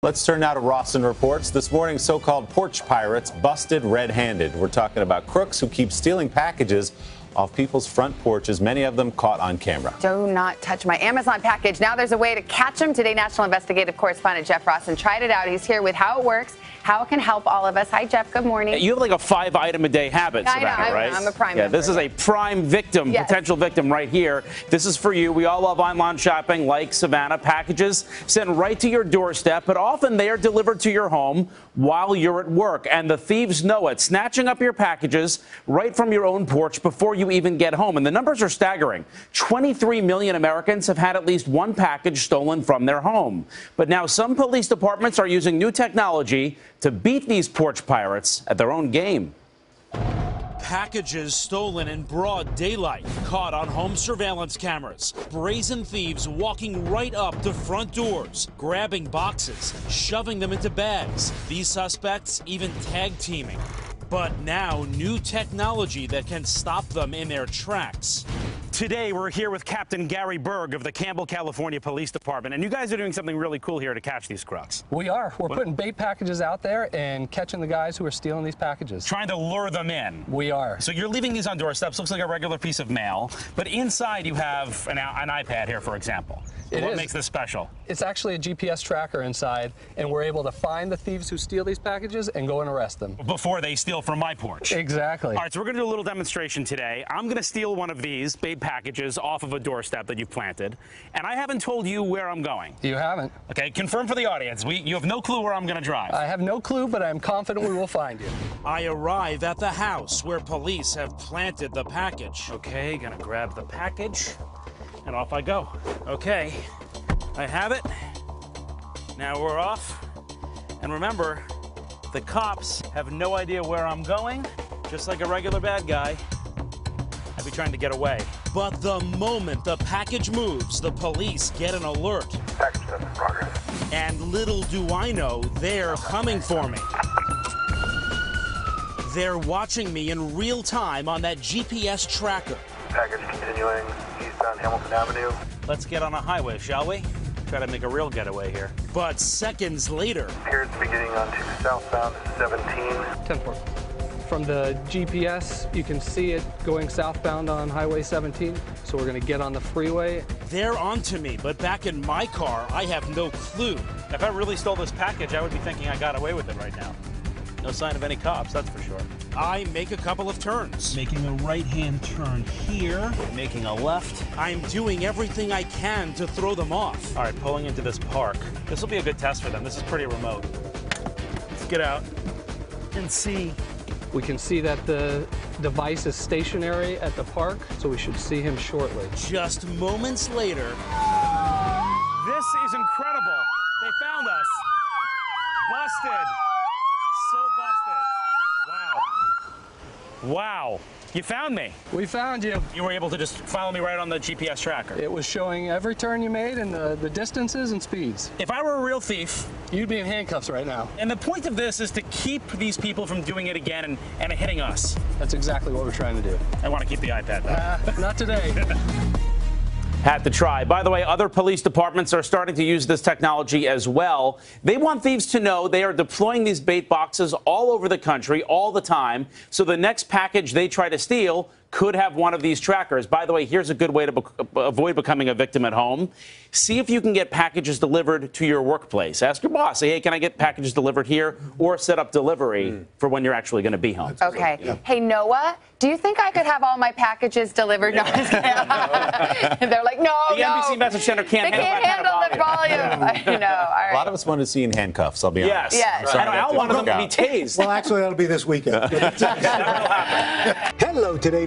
Let's turn now to Rossen reports. This morning, so called porch pirates busted red handed. We're talking about crooks who keep stealing packages off people's front porches, many of them caught on camera. Do not touch my Amazon package. Now there's a way to catch them. Today, national investigative correspondent Jeff Rossen tried it out. He's here with how it works how it can help all of us. Hi, Jeff. Good morning. You have like a five item a day habit, I Savannah, know, right? I'm a prime Yeah, member, this is a prime victim, Yes. potential victim right here. This is for you. We all love online shopping like Savannah. Packages sent right to your doorstep, but often they are delivered to your home while you're at work. And the thieves know it, snatching up your packages right from your own porch before you even get home. And the numbers are staggering. 23 million Americans have had at least one package stolen from their home. But now some police departments are using new technology to beat these porch pirates at their own game. Packages stolen in broad daylight, caught on home surveillance cameras. Brazen thieves walking right up to front doors, grabbing boxes, shoving them into bags. These suspects even tag teaming. But now, new technology that can stop them in their tracks. Today, we're here with Captain Gary Berg of the Campbell, California Police Department, and you guys are doing something really cool here to catch these crooks. We are. We're putting bait packages out there and catching the guys who are stealing these packages. Trying to lure them in. We are. So you're leaving these on doorsteps. Looks like a regular piece of mail, but inside you have an, an iPad here, for example. It what is. makes this special? It's actually a GPS tracker inside, and we're able to find the thieves who steal these packages and go and arrest them. Before they steal from my porch. Exactly. All right, so we're going to do a little demonstration today. I'm going to steal one of these bait packages off of a doorstep that you've planted, and I haven't told you where I'm going. You haven't. Okay, confirm for the audience. We, you have no clue where I'm going to drive. I have no clue, but I'm confident we will find you. I arrive at the house where police have planted the package. Okay, gonna grab the package, and off I go. Okay, I have it. Now we're off. And remember, the cops have no idea where I'm going, just like a regular bad guy. I'd be trying to get away. But the moment the package moves, the police get an alert. Package that's in progress. And little do I know, they're coming for me. They're watching me in real time on that GPS tracker. Package continuing eastbound Hamilton Avenue. Let's get on a highway, shall we? Try to make a real getaway here. But seconds later, Appears to be getting onto southbound 17. 10 From the GPS, you can see it going southbound on Highway 17. So we're going to get on the freeway. they're onto me. But back in my car, I have no clue. If I really stole this package, I would be thinking I got away with it right now. No sign of any cops, that's for sure. I make a couple of turns. Making a right hand turn here. Making a left. I'm doing everything I can to throw them off. All right, pulling into this park. This will be a good test for them. This is pretty remote. Let's get out and see. We can see that the device is stationary at the park, so we should see him shortly. Just moments later. This is incredible. They found us. Busted. So busted. Wow. You found me. We found you. You were able to just follow me right on the GPS tracker. It was showing every turn you made and the, the distances and speeds. If I were a real thief, You'd be in handcuffs right now. and the point of this is to keep these people from doing it again and, and hitting us. That's exactly what we're trying to do. I want to keep the iPad though. Uh, not today. Had to try. By the way, other police departments are starting to use this technology as well. They want thieves to know they are deploying these bait boxes all over the country all the time. So the next package they try to steal could have one of these trackers. By the way, here's a good way to bec- uh, avoid becoming a victim at home. See if you can get packages delivered to your workplace. Ask your boss, say, hey, can I get packages delivered here? Or set up delivery hmm. for when you're actually going to be home. Okay. Hey, Noah, do you think I could have all my packages delivered? No, I'm just kidding. They're like, no, The no. NBC Message Center can't they handle can't that kind handle of the volume. I know. All right. A lot of us wanted to see in handcuffs, I'll be honest. Yes. Sorry, And I didn't wanted them to be tased. Well, actually, that'll be this weekend. Hello, Today